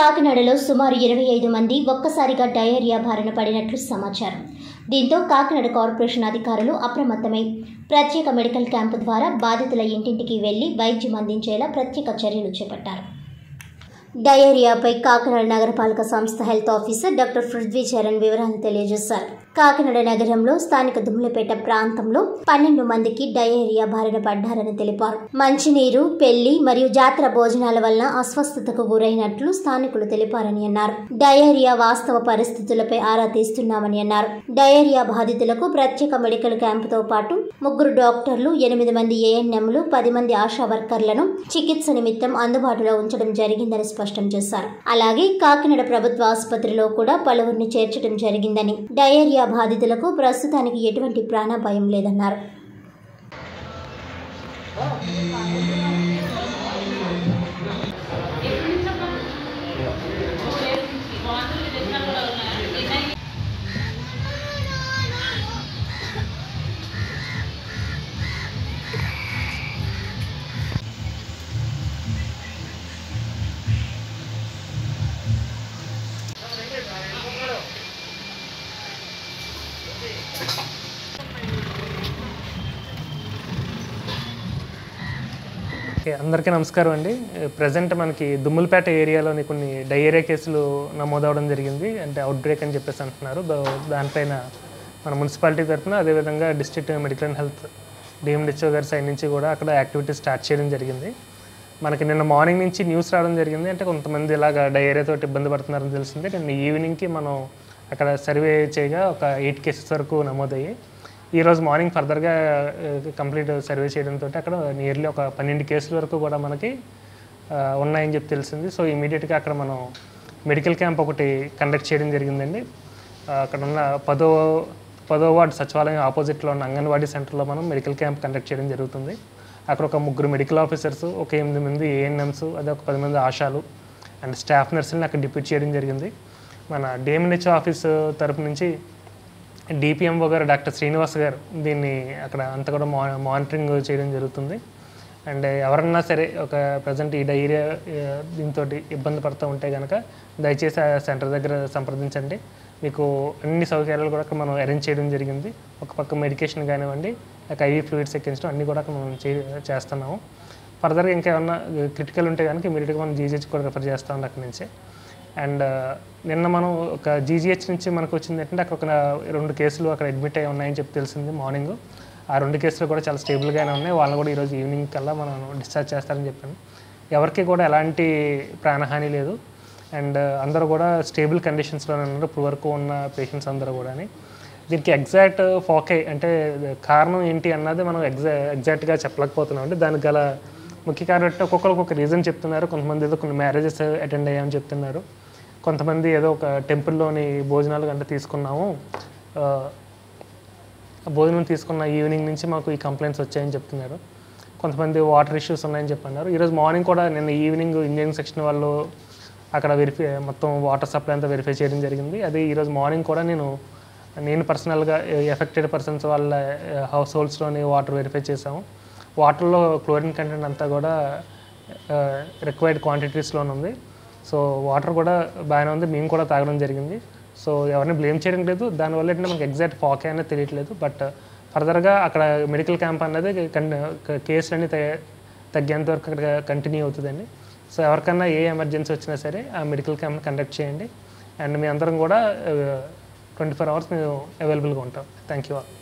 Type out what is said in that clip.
కాకినాడలో సుమారు ఇరవై ఐదు మంది ఒక్కసారిగా డయేరియా బారిన పడినట్లు సమాచారం. దీంతో కాకినాడ కార్పొరేషన్ అధికారులు అప్రమత్తమై ప్రత్యేక మెడికల్ క్యాంపు ద్వారా బాధితుల ఇంటింటికి వెళ్ళి వైద్యం అందించేలా ప్రత్యేక చర్యలు చేపట్టారు. డయేరియాపై కాకినాడ నగరపాలక సంస్థ health officer doctor Prithvi Charan వివరాలు తెలియజేశారు. కాకినాడ నగరంలో స్థానిక దుమ్ములపేట ప్రాంతంలో పన్నెండు మందికి డయేరియా బారిన పడ్డారని తెలిపారు. మంచినీరు పెళ్ళి మరియు జాతర భోజనాల వలన అస్వస్థతకు గురైనట్లు స్థానికులు తెలిపారని అన్నారు. డయేరియా వాస్తవ పరిస్థితులపై ఆరా తీస్తున్నామని అన్నారు. డయేరియా బాధితులకు ప్రత్యేక మెడికల్ క్యాంపుతో పాటు ముగ్గురు డాక్టర్లు ఎనిమిది మంది ఏఎన్ఎంలు పది మంది ఆశా వర్కర్లను చికిత్స నిమిత్తం అందుబాటులో ఉంచడం జరిగిందని స్పష్టం చేశారు. అలాగే కాకినాడ ప్రభుత్వ ఆసుపత్రిలో కూడా పలువురిని చేర్చడం జరిగిందని డయేరియా బాధితులకు ప్రస్తుతానికి ఎటువంటి ప్రాణాపాయం లేదన్నారు. అందరికీ నమస్కారం అండి. ప్రజెంట్ మనకి దుమ్ములపేట ఏరియాలోని కొన్ని డయేరియా కేసులు నమోదవడం జరిగింది. అంటే అవుట్ బ్రేక్ అని చెప్పేసి అంటున్నారు. దానిపైన మన మున్సిపాలిటీ తరఫున అదేవిధంగా district medical and health DMHO గారి సైడ్ నుంచి కూడా అక్కడ యాక్టివిటీ స్టార్ట్ చేయడం జరిగింది. మనకి నిన్న మార్నింగ్ నుంచి న్యూస్ రావడం జరిగింది. అంటే కొంతమంది ఇలాగ డయేరియాతో ఇబ్బంది పడుతున్నారని తెలిసింది. నిన్న ఈవినింగ్కి మనం అక్కడ సర్వే చేయగా ఒక ఎయిట్ కేసెస్ వరకు నమోదయ్యాయి. ఈరోజు మార్నింగ్ ఫర్దర్గా కంప్లీట్ సర్వే చేయడంతో అక్కడ నియర్లీ ఒక పన్నెండు కేసుల వరకు కూడా మనకి ఉన్నాయని చెప్పి తెలిసింది. సో ఇమీడియట్గా అక్కడ మనం మెడికల్ క్యాంప్ ఒకటి కండక్ట్ చేయడం జరిగిందండి. అక్కడ ఉన్న పదో పదో వార్డు సచివాలయం ఆపోజిట్లో ఉన్న అంగన్వాడీ సెంటర్లో మనం మెడికల్ క్యాంప్ కండక్ట్ చేయడం జరుగుతుంది. అక్కడ ఒక ముగ్గురు మెడికల్ ఆఫీసర్స్ ఒక ఎనిమిది మంది ఏఎన్ఎంస్ అదే ఒక పది మంది ఆశాలు అండ్ స్టాఫ్ నర్సులను అక్కడ డిప్యూట్ చేయడం జరిగింది. మన డిఎంహెచ్ఓ ఆఫీస్ తరపు నుంచి డిపిఎంఓ గారు డాక్టర్ శ్రీనివాస్ గారు దీన్ని అక్కడ అంతా కూడా మా మానిటరింగ్ చేయడం జరుగుతుంది. అండ్ ఎవరన్నా సరే ఒక ప్రజెంట్ ఈ డైరియా దీంతో ఇబ్బంది పడుతూ ఉంటే కనుక దయచేసి ఆ సెంటర్ దగ్గర సంప్రదించండి. మీకు అన్ని సౌకర్యాలు కూడా అక్కడ మనం అరేంజ్ చేయడం జరిగింది. ఒక పక్క మెడికేషన్ కానివ్వండి లైక్ ఐవీ ఫ్లూయిడ్స్ ఎక్కించడం అన్నీ కూడా అక్కడ మనం చే చేస్తున్నాము. ఫర్దర్గా ఇంకా ఏమన్నా క్రిటికల్ ఉంటే కనుక ఇమీడియట్గా మనం జీజీహెచ్ కూడా రిఫర్ చేస్తాం అక్కడి నుంచి. అండ్ నిన్న మనం ఒక జీజీహెచ్ నుంచి మనకు వచ్చింది ఏంటంటే అక్కడ ఒక రెండు కేసులు అక్కడ అడ్మిట్ అయి ఉన్నాయని చెప్పి తెలిసింది మార్నింగ్. ఆ రెండు కేసులు కూడా చాలా స్టేబుల్గానే ఉన్నాయి. వాళ్ళని కూడా ఈరోజు ఈవినింగ్ కల్లా మనం డిశ్చార్జ్ చేస్తారని చెప్పాను. ఎవరికి కూడా ఎలాంటి ప్రాణహాని లేదు. అండ్ అందరూ కూడా స్టేబుల్ కండిషన్స్లోనే ఉన్నారు. ఇప్పుడు వరకు ఉన్న పేషెంట్స్ అందరూ కూడా దీనికి ఎగ్జాక్ట్ ఫోకే అంటే కారణం ఏంటి అన్నది మనం ఎగ్జా ఎగ్జాక్ట్గా చెప్పలేకపోతున్నాం. అంటే దానికి గల ముఖ్య కారణం ఒక్కొక్కరు ఒక్కొక్క రీజన్ చెప్తున్నారు. కొంతమంది ఏదో కొన్ని మ్యారేజెస్ అటెండ్ అయ్యామని చెప్తున్నారు. కొంతమంది ఏదో ఒక టెంపుల్లోని భోజనాలు గంట తీసుకున్నాము. భోజనం తీసుకున్న ఈవినింగ్ నుంచి మాకు ఈ కంప్లైంట్స్ వచ్చాయని చెప్తున్నారు. కొంతమంది వాటర్ ఇష్యూస్ ఉన్నాయని చెప్పన్నారు. ఈరోజు మార్నింగ్ కూడా నిన్న ఈవినింగ్ ఇంజనీరింగ్ సెక్షన్ వాళ్ళు అక్కడ వెరిఫై మొత్తం వాటర్ సప్లై అంతా వెరిఫై చేయడం జరిగింది. అది ఈరోజు మార్నింగ్ కూడా నేను నేను పర్సనల్గా ఎఫెక్టెడ్ పర్సన్స్ వాళ్ళ హౌస్ హోల్డ్స్లోని వాటర్ వెరిఫై చేసాము వాటర్లో క్లోరిన్ కంటెంట్ అంతా కూడా రిక్వైర్డ్ క్వాంటిటీస్లోనే ఉంది. సో వాటర్ కూడా బాగానే ఉంది. మేము కూడా తాగడం జరిగింది. సో ఎవరిని బ్లేమ్ చేయడం లేదు. దానివల్ల ఏంటంటే మనకి ఎగ్జాక్ట్ ఫాకే అనేది తెలియట్లేదు. బట్ ఫర్దర్గా అక్కడ మెడికల్ క్యాంప్ అన్నది కన్ కేసులు అన్ని తగ్గేంత వరకు అక్కడ కంటిన్యూ అవుతుందండి. సో ఎవరికన్నా ఏ ఎమర్జెన్సీ వచ్చినా సరే ఆ మెడికల్ క్యాంప్ని కండక్ట్ చేయండి. అండ్ మీ అందరం కూడా ట్వంటీ ఫోర్ అవర్స్ మేము అవైలబుల్గా ఉంటాం. Thank you all